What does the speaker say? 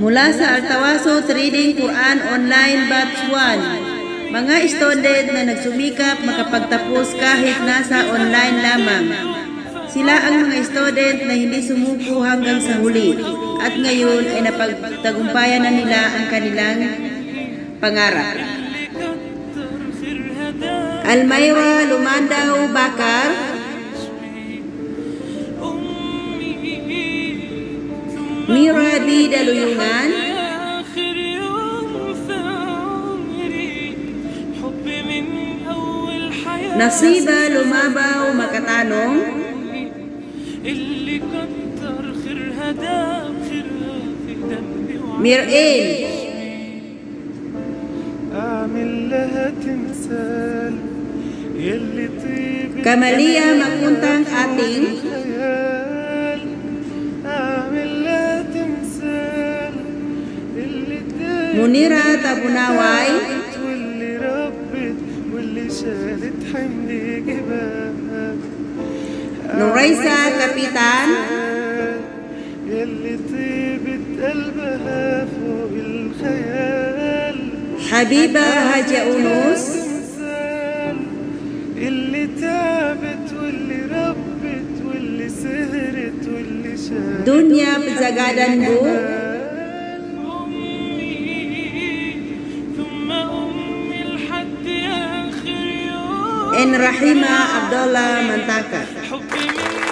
Mula sa Altawasot Reading Quran Online Batch 1, mga student na nagsumikap makapagtapos kahit nasa online lamang. Sila ang mga student na hindi sumuko hanggang sa huli at ngayon ay napagtagumpayan na nila ang kanilang pangarap. Almayra Lumandaw Bakar, Mira D. Daluyungan, آخر يوم في عمري حبي من أول حياة Nasiba Lumabaw Makatanong, اللي كتر خيرها دام خيرها في دمي Mir'in, أعمل لها تمثال يلي طيبة Kamalia Makuntang Ating, اداني Munira Tabunaway, واللي ربت واللي شالت حمل جبال Nuraisa Kapitan, يلي طيبة قلبها فوق الخيال Haja Unus, تمثال اللي تعبت واللي ربت واللي سهرت واللي شالت Dunya Pejagadan Bu, En Rahima Abdullah Mantaka.